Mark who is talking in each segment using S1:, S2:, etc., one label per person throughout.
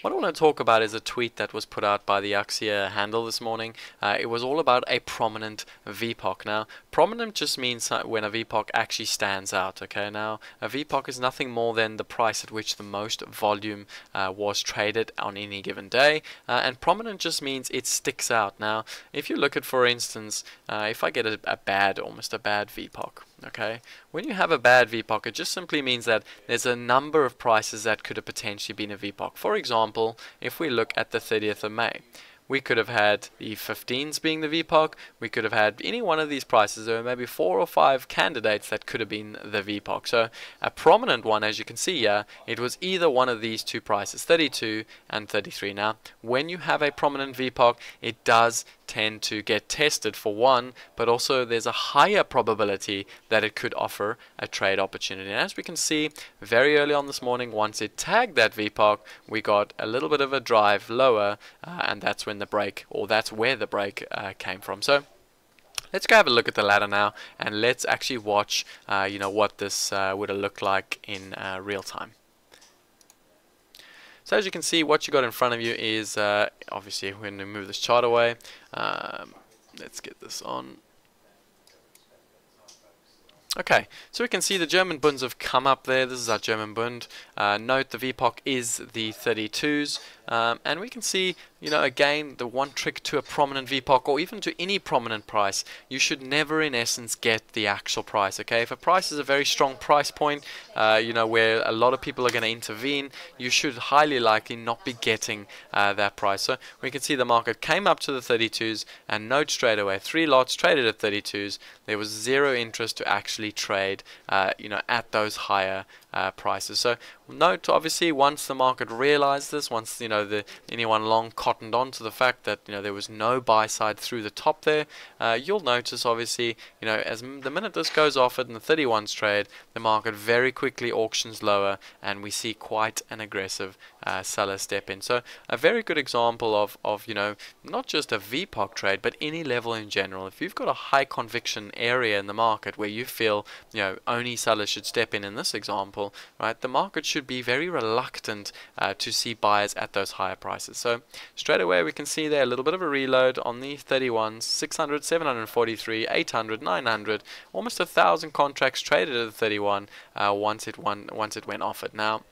S1: What I want to talk about is a tweet that was put out by the Axia handle this morning. Uh, it was all about a prominent VPOC. Now, prominent just means when a VPOC actually stands out. Okay, now a VPOC is nothing more than the price at which the most volume uh, was traded on any given day, uh, and prominent just means it sticks out. Now, if you look at, for instance, uh, if I get a, a bad, almost a bad VPOC, okay when you have a bad VPOC it just simply means that there's a number of prices that could have potentially been a VPOC for example if we look at the 30th of May we could have had the 15s being the VPOC. We could have had any one of these prices. There were maybe four or five candidates that could have been the VPOC. So a prominent one, as you can see here, it was either one of these two prices, 32 and 33. Now, when you have a prominent VPOC, it does tend to get tested for one, but also there's a higher probability that it could offer a trade opportunity. And as we can see very early on this morning, once it tagged that VPOC, we got a little bit of a drive lower, uh, and that's when the break, or that's where the break uh, came from. So let's go have a look at the ladder now and let's actually watch uh, you know what this uh, would have looked like in uh, real time. So as you can see, what you got in front of you is, uh, obviously, we're going to move this chart away. Um, let's get this on. Okay, so we can see the German Bunds have come up there. This is our German Bund. Uh, note the VPOC is the 32s. Um, and we can see, you know, again, the one trick to a prominent VPOC or even to any prominent price, you should never, in essence, get the actual price, okay? If a price is a very strong price point, uh, you know, where a lot of people are going to intervene, you should highly likely not be getting uh, that price. So we can see the market came up to the 32s and note straight away, three lots traded at 32s. There was zero interest to actually trade, uh, you know, at those higher uh, prices. So note obviously once the market realized this, once you know the anyone long cottoned on to the fact that you know there was no buy side through the top there, uh, you'll notice obviously you know as the minute this goes off in the 31s trade, the market very quickly auctions lower and we see quite an aggressive uh, seller step in. So a very good example of of you know not just a VPOC trade but any level in general. If you've got a high conviction area in the market where you feel you know only sellers should step in in this example example, right, the market should be very reluctant uh, to see buyers at those higher prices. So straight away we can see there a little bit of a reload on the 31s, 600, 743, 800, 900, almost a thousand contracts traded at the 31 uh, once it won, once it went off it. Now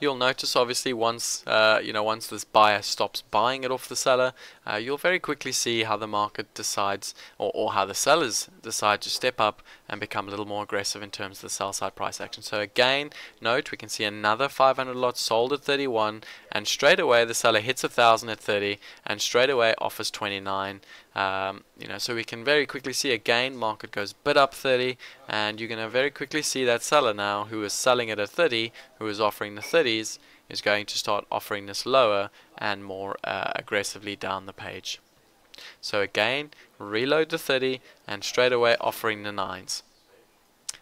S1: you'll notice obviously once uh, you know once this buyer stops buying it off the seller uh, you'll very quickly see how the market decides or, or how the sellers decide to step up and become a little more aggressive in terms of the sell side price action. So again note we can see another 500 lots sold at 31 and straight away the seller hits a thousand at 30 and straight away offers 29 um, you know so we can very quickly see again market goes bid up 30 and you're going to very quickly see that seller now who is selling it at 30 who is offering the 30s is going to start offering this lower and more uh, aggressively down the page. So again reload the 30 and straight away offering the 9s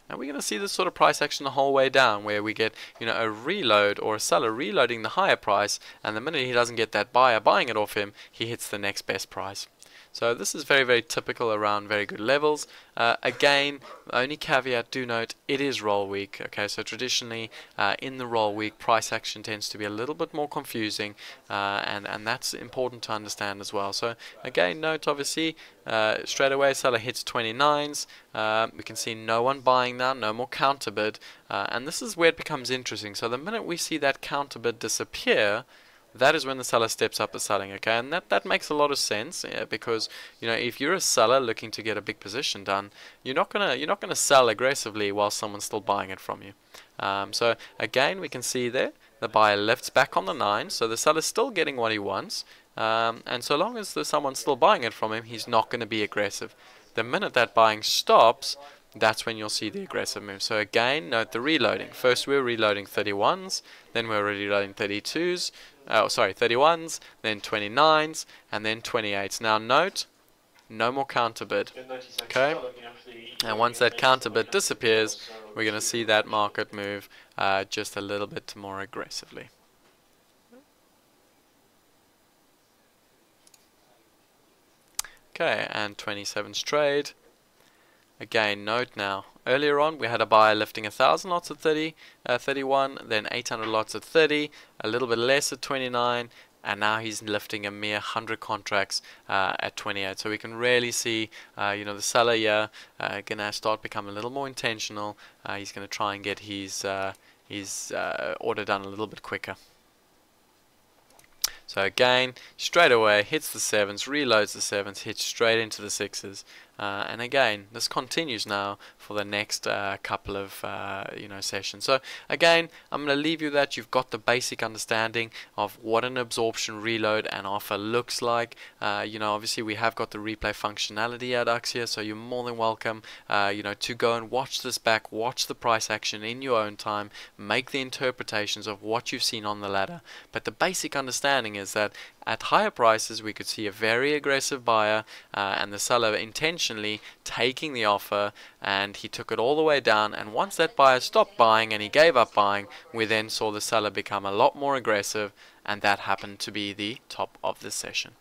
S1: and we're going to see this sort of price action the whole way down where we get you know a reload or a seller reloading the higher price and the minute he doesn't get that buyer buying it off him he hits the next best price so this is very, very typical around very good levels. Uh, again, only caveat, do note, it is roll week. Okay, so traditionally uh, in the roll week, price action tends to be a little bit more confusing, uh, and, and that's important to understand as well. So again, note obviously, uh, straight away seller hits 29s. Uh, we can see no one buying now, no more counter bid, uh, and this is where it becomes interesting. So the minute we see that counter bid disappear, that is when the seller steps up the selling okay and that that makes a lot of sense yeah, because you know if you're a seller looking to get a big position done you're not gonna you're not gonna sell aggressively while someone's still buying it from you um, so again we can see there the buyer lifts back on the nine so the seller's still getting what he wants um, and so long as there's someone still buying it from him he's not going to be aggressive the minute that buying stops that's when you'll see the aggressive move. So again, note the reloading. First we're reloading 31s, then we're reloading 32s, oh sorry, 31s, then 29s, and then 28s. Now note, no more counter bid. Okay, and once that counter bid disappears, we're going to see that market move uh, just a little bit more aggressively. Okay, and 27's trade. Again note now earlier on we had a buyer lifting a thousand lots at 30 uh, 31 then 800 lots at 30 a little bit less at 29 and now he's lifting a mere 100 contracts uh, at 28 so we can really see uh, you know the seller here uh, gonna start becoming a little more intentional uh, he's gonna try and get his uh, his uh, order done a little bit quicker so again, straight away, hits the sevens, reloads the sevens, hits straight into the sixes. Uh, and again, this continues now for the next uh, couple of uh, you know sessions. So again, I'm going to leave you that you've got the basic understanding of what an absorption reload and offer looks like. Uh, you know, obviously we have got the replay functionality at Axia, so you're more than welcome. Uh, you know, to go and watch this back, watch the price action in your own time, make the interpretations of what you've seen on the ladder. But the basic understanding is that at higher prices, we could see a very aggressive buyer uh, and the seller intentionally taking the offer and he took it all the way down. And once that buyer stopped buying and he gave up buying, we then saw the seller become a lot more aggressive and that happened to be the top of the session.